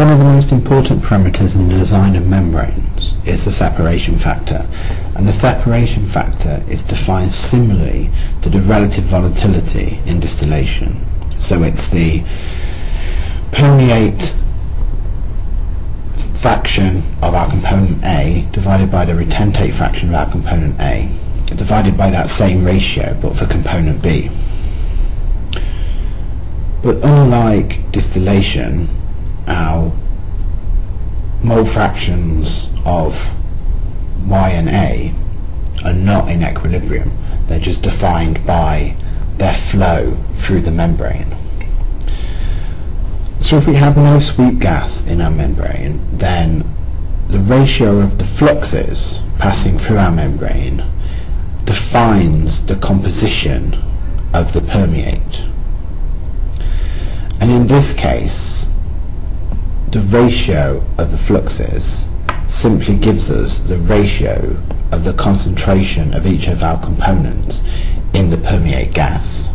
One of the most important parameters in the design of membranes is the separation factor and the separation factor is defined similarly to the relative volatility in distillation. So it's the permeate fraction of our component A divided by the retentate fraction of our component A divided by that same ratio but for component B. But unlike distillation, our mole fractions of y and a are not in equilibrium. They're just defined by their flow through the membrane. So if we have no sweep gas in our membrane, then the ratio of the fluxes passing through our membrane defines the composition of the permeate. And in this case, the ratio of the fluxes simply gives us the ratio of the concentration of each of our components in the permeate gas.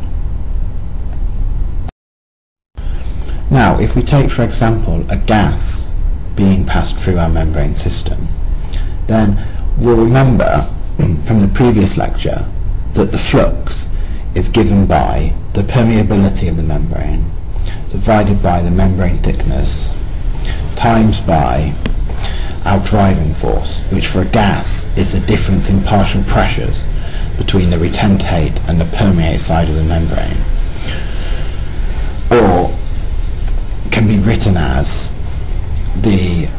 Now, if we take, for example, a gas being passed through our membrane system, then we'll remember from the previous lecture that the flux is given by the permeability of the membrane divided by the membrane thickness times by our driving force, which for a gas is the difference in partial pressures between the retentate and the permeate side of the membrane. Or can be written as the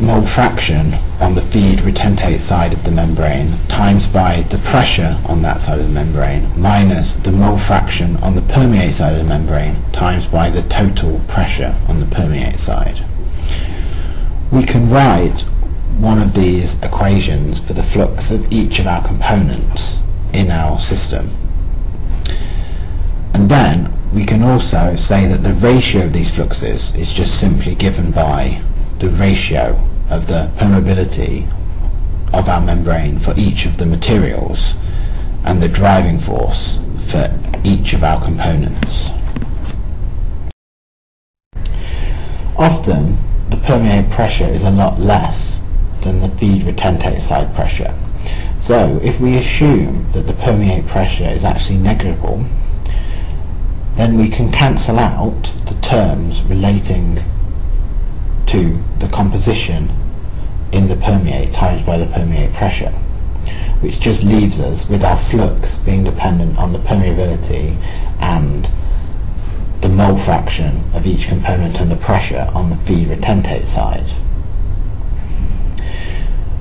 mole fraction on the feed retentate side of the membrane times by the pressure on that side of the membrane minus the mole fraction on the permeate side of the membrane times by the total pressure on the permeate side. We can write one of these equations for the flux of each of our components in our system. And then we can also say that the ratio of these fluxes is just simply given by the ratio of the permeability of our membrane for each of the materials and the driving force for each of our components. Often the permeate pressure is a lot less than the feed retentate side pressure. So if we assume that the permeate pressure is actually negligible, then we can cancel out the terms relating to the composition in the permeate times by the permeate pressure which just leaves us with our flux being dependent on the permeability and the mole fraction of each component under pressure on the feed retentate side.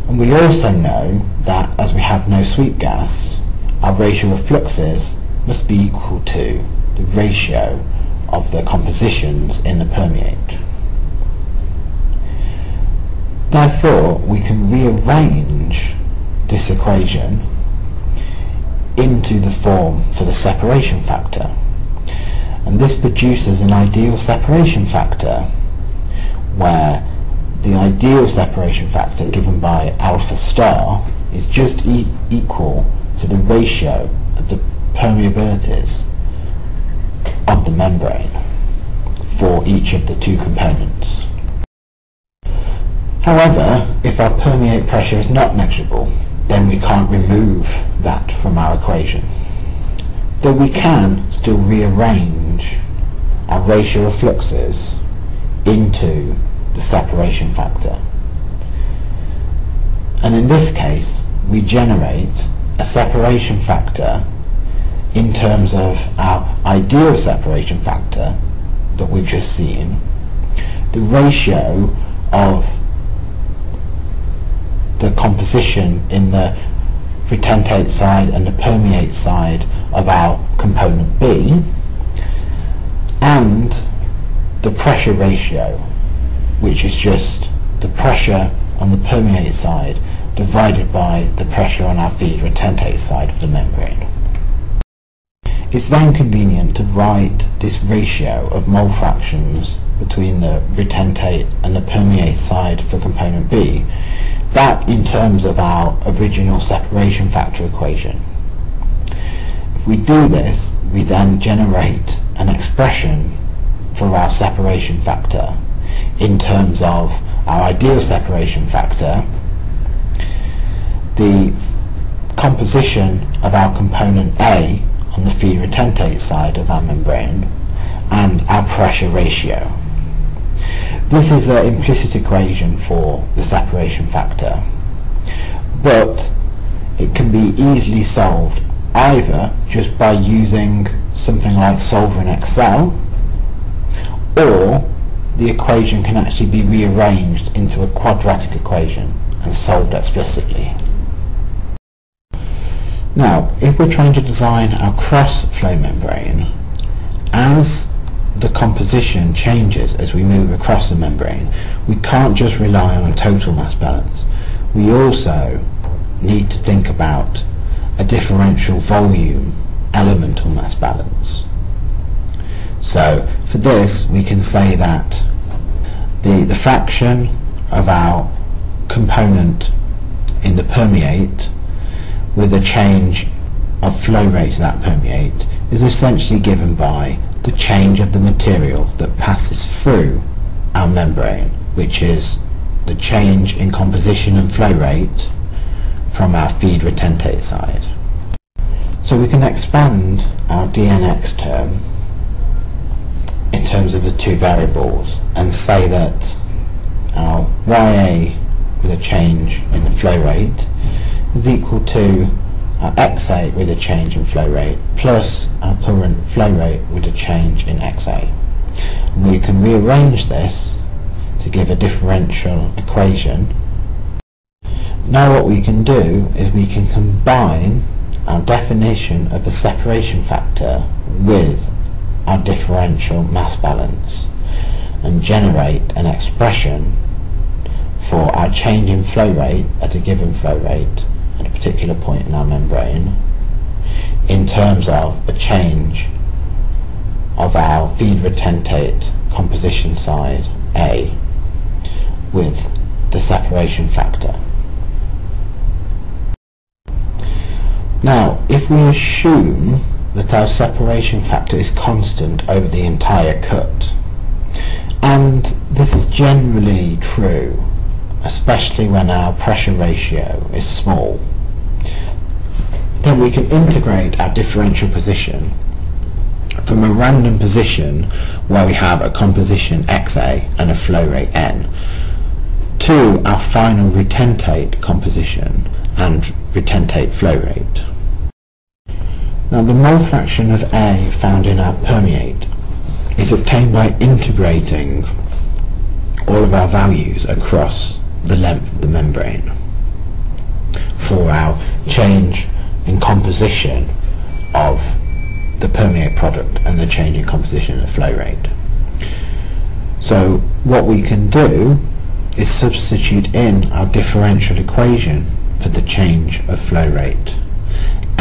And we also know that as we have no sweep gas, our ratio of fluxes must be equal to the ratio of the compositions in the permeate. Therefore, we can rearrange this equation into the form for the separation factor. And this produces an ideal separation factor where the ideal separation factor given by alpha star is just e equal to the ratio of the permeabilities of the membrane for each of the two components. However, if our permeate pressure is not negligible, then we can't remove that from our equation. Though we can still rearrange ratio of fluxes into the separation factor. And in this case, we generate a separation factor in terms of our ideal separation factor that we've just seen, the ratio of the composition in the retentate side and the permeate side of our component B and the pressure ratio which is just the pressure on the permeate side divided by the pressure on our feed retentate side of the membrane. It's then convenient to write this ratio of mole fractions between the retentate and the permeate side for component B back in terms of our original separation factor equation. If we do this, we then generate an expression for our separation factor in terms of our ideal separation factor, the composition of our component A on the feed retentate side of our membrane and our pressure ratio. This is an implicit equation for the separation factor, but it can be easily solved either just by using something like Solver in Excel or the equation can actually be rearranged into a quadratic equation and solved explicitly. Now, if we're trying to design our cross-flow membrane, as the composition changes as we move across the membrane, we can't just rely on a total mass balance. We also need to think about a differential volume elemental mass balance. So for this we can say that the, the fraction of our component in the permeate with a change of flow rate of that permeate is essentially given by the change of the material that passes through our membrane which is the change in composition and flow rate from our feed retentate side. So we can expand our dnx term in terms of the two variables and say that our ya with a change in the flow rate is equal to our xa with a change in flow rate plus our current flow rate with a change in xa. And we can rearrange this to give a differential equation. Now what we can do is we can combine our definition of a separation factor with our differential mass balance and generate an expression for our change in flow rate at a given flow rate at a particular point in our membrane in terms of a change of our feed retentate composition side A with the separation factor. Now, if we assume that our separation factor is constant over the entire cut, and this is generally true, especially when our pressure ratio is small, then we can integrate our differential position from a random position where we have a composition XA and a flow rate N to our final retentate composition and retentate flow rate. Now the mole fraction of A found in our permeate is obtained by integrating all of our values across the length of the membrane for our change in composition of the permeate product and the change in composition of the flow rate. So what we can do is substitute in our differential equation for the change of flow rate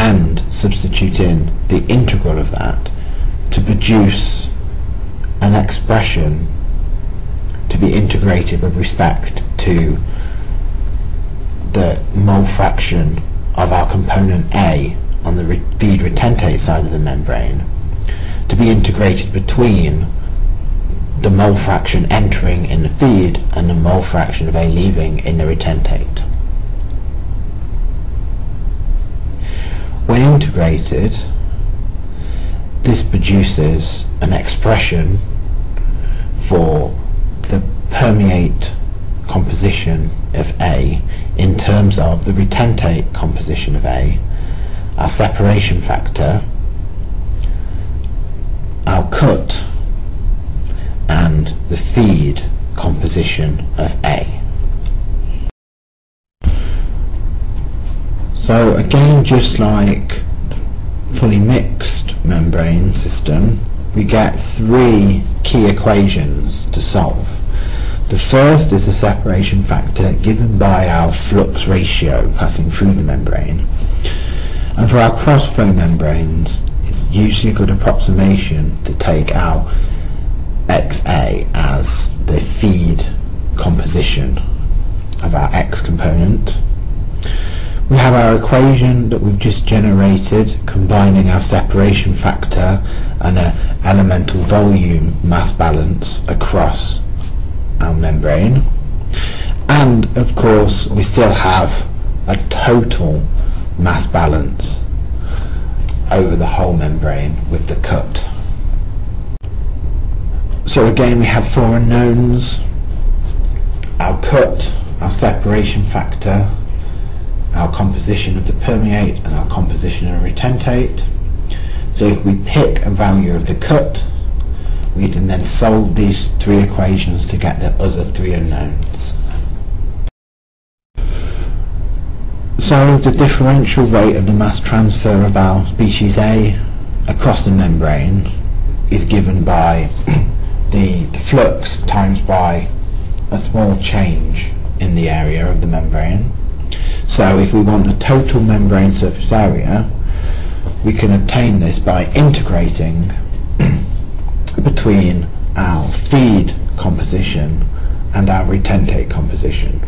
and substitute in the integral of that to produce an expression to be integrated with respect to the mole fraction of our component A on the feed retentate side of the membrane to be integrated between the mole fraction entering in the feed and the mole fraction of A leaving in the retentate. When integrated, this produces an expression for the permeate composition of A in terms of the retentate composition of A, our separation factor, our cut, and the feed composition of A. So again, just like fully mixed membrane system, we get three key equations to solve. The first is the separation factor given by our flux ratio passing through the membrane. And for our cross-flow membranes, it's usually a good approximation to take our XA as the feed composition of our X component we have our equation that we've just generated combining our separation factor and an elemental volume mass balance across our membrane and of course we still have a total mass balance over the whole membrane with the cut. So again we have four unknowns, our cut, our separation factor, our composition of the permeate and our composition of the retentate. So if we pick a value of the cut, we can then solve these three equations to get the other three unknowns. So the differential rate of the mass transfer of our species A across the membrane is given by the, the flux times by a small change in the area of the membrane. So if we want the total membrane surface area, we can obtain this by integrating between our feed composition and our retentate composition.